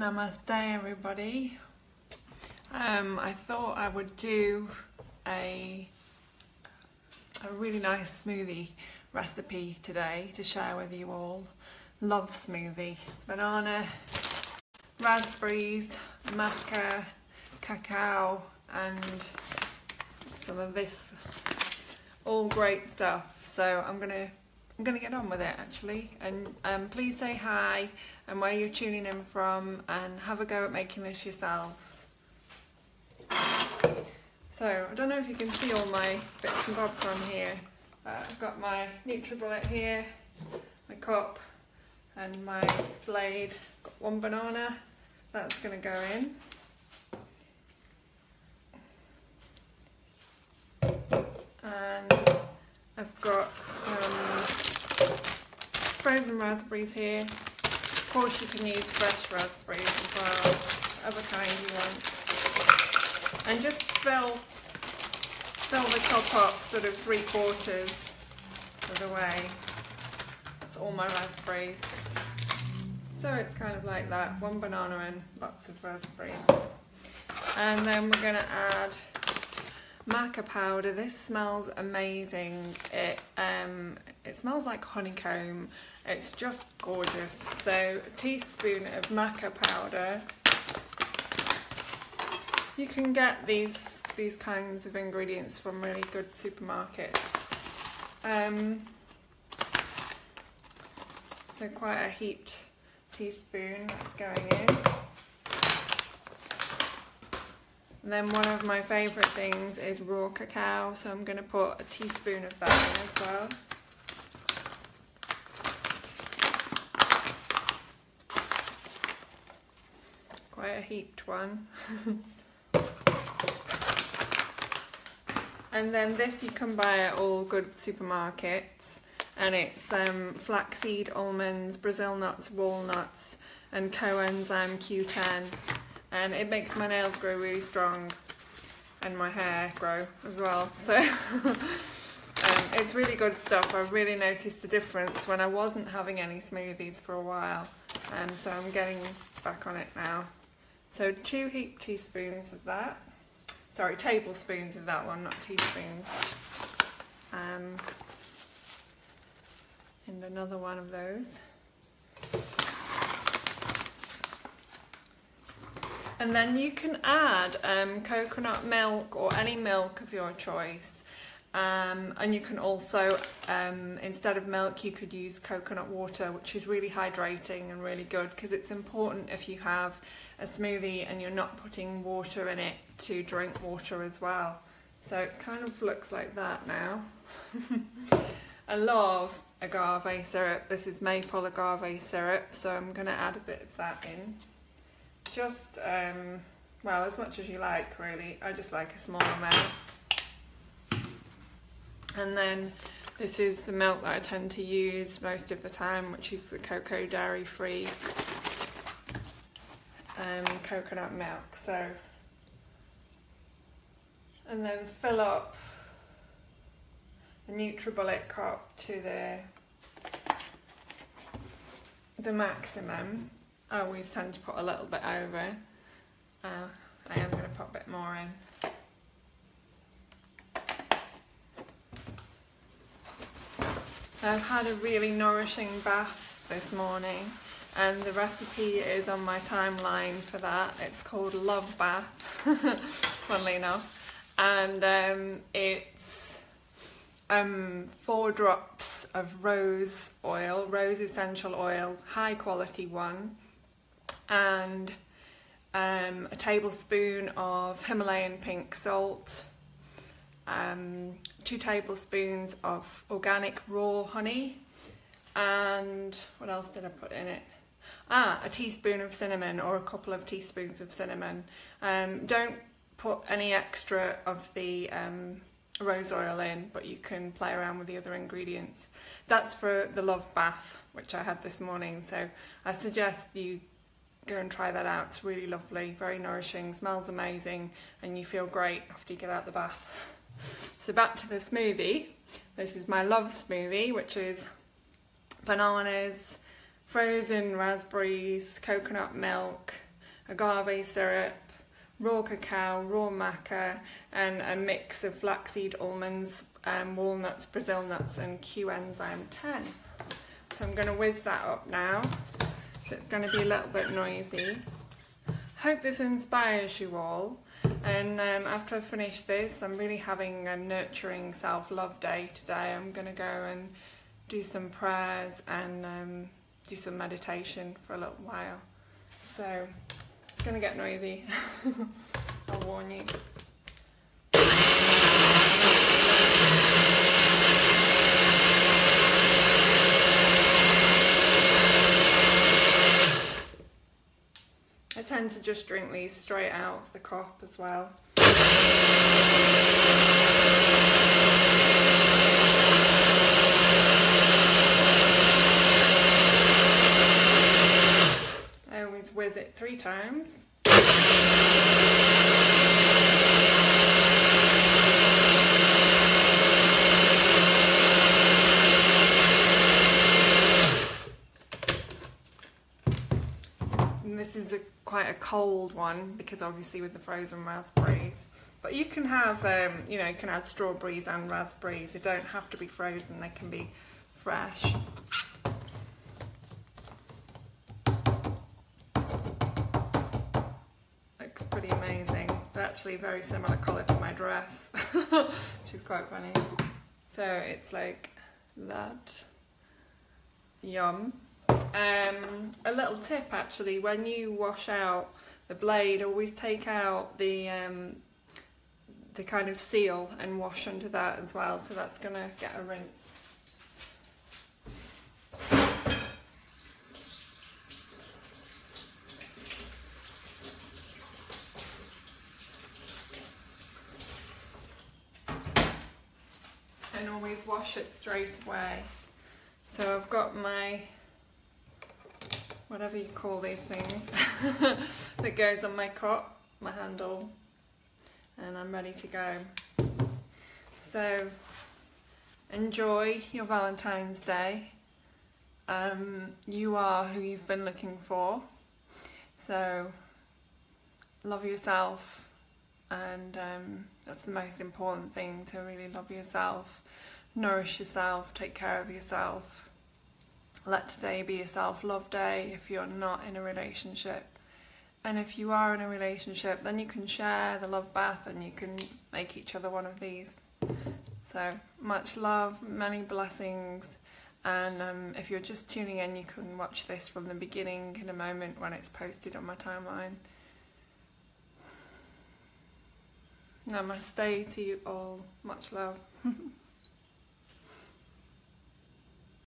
Namaste everybody. Um, I thought I would do a, a really nice smoothie recipe today to share with you all. Love smoothie. Banana, raspberries, maca, cacao and some of this. All great stuff. So I'm gonna I'm gonna get on with it actually. And um, please say hi and where you're tuning in from and have a go at making this yourselves. So I don't know if you can see all my bits and bobs on here. Uh, I've got my NutriBullet here, my cup and my blade. Got one banana, that's gonna go in. And I've got frozen raspberries here of course you can use fresh raspberries as well, other kind you want. And just fill, fill the cup up sort of three quarters of the way. That's all my raspberries. So it's kind of like that, one banana and lots of raspberries. And then we're gonna add maca powder. This smells amazing. It um, it smells like honeycomb. It's just gorgeous. So a teaspoon of maca powder. You can get these these kinds of ingredients from really good supermarkets. Um, so quite a heaped teaspoon that's going in. And then one of my favourite things is raw cacao, so I'm going to put a teaspoon of that in as well. Quite a heaped one. and then this you can buy at all good supermarkets. And it's um, flaxseed, almonds, Brazil nuts, walnuts and coenzyme Q10 and it makes my nails grow really strong and my hair grow as well so. Um, it's really good stuff. I've really noticed a difference when I wasn't having any smoothies for a while. And um, so I'm getting back on it now so two heaped teaspoons of that. Sorry tablespoons of that one not teaspoons. Um, and another one of those. And then you can add um, coconut milk or any milk of your choice. Um, and you can also, um, instead of milk, you could use coconut water, which is really hydrating and really good because it's important if you have a smoothie and you're not putting water in it to drink water as well. So it kind of looks like that now. I love agave syrup. This is maple agave syrup, so I'm going to add a bit of that in just, um, well, as much as you like, really. I just like a small amount. And then this is the milk that I tend to use most of the time, which is the Koko dairy free um, coconut milk. So, and then fill up the NutriBullet cup to the the maximum. I always tend to put a little bit over. Uh, I am going to put a bit more in. I've had a really nourishing bath this morning and the recipe is on my timeline for that. It's called Love Bath, funnily enough. And um, it's um, four drops of rose oil, rose essential oil, high quality one, and um, a tablespoon of Himalayan pink salt, um, two tablespoons of organic raw honey, and what else did I put in it? Ah, a teaspoon of cinnamon or a couple of teaspoons of cinnamon. Um, don't put any extra of the um, rose oil in, but you can play around with the other ingredients. That's for the love bath, which I had this morning. So I suggest you go and try that out. It's really lovely, very nourishing, smells amazing, and you feel great after you get out the bath. So back to the smoothie. This is my love smoothie, which is bananas, frozen raspberries, coconut milk, agave syrup, raw cacao, raw maca, and a mix of flaxseed, almonds, um, walnuts, Brazil nuts, and Q-enzyme 10. So I'm going to whiz that up now. So it's going to be a little bit noisy. Hope this inspires you all. And um, after I finish this, I'm really having a nurturing self-love day today. I'm going to go and do some prayers and um, do some meditation for a little while. So it's going to get noisy. I'll warn you. I to just drink these straight out of the cup as well. I always whiz it three times. And this is a quite a cold one because obviously with the frozen raspberries. But you can have, um, you know, you can add strawberries and raspberries. They don't have to be frozen, they can be fresh. Looks pretty amazing. It's actually very similar colour to my dress, which is quite funny. So it's like that. Yum. Um, a little tip actually, when you wash out the blade, always take out the um, the kind of seal and wash under that as well. So that's gonna get a rinse. And always wash it straight away. So I've got my whatever you call these things that goes on my cup, my handle, and I'm ready to go. So enjoy your Valentine's Day. Um, you are who you've been looking for. So love yourself, and um, that's the most important thing to really love yourself, nourish yourself, take care of yourself let today be a self love day if you're not in a relationship. And if you are in a relationship, then you can share the love bath and you can make each other one of these. So much love, many blessings. And um, if you're just tuning in, you can watch this from the beginning in a moment when it's posted on my timeline. Namaste to you all. Much love.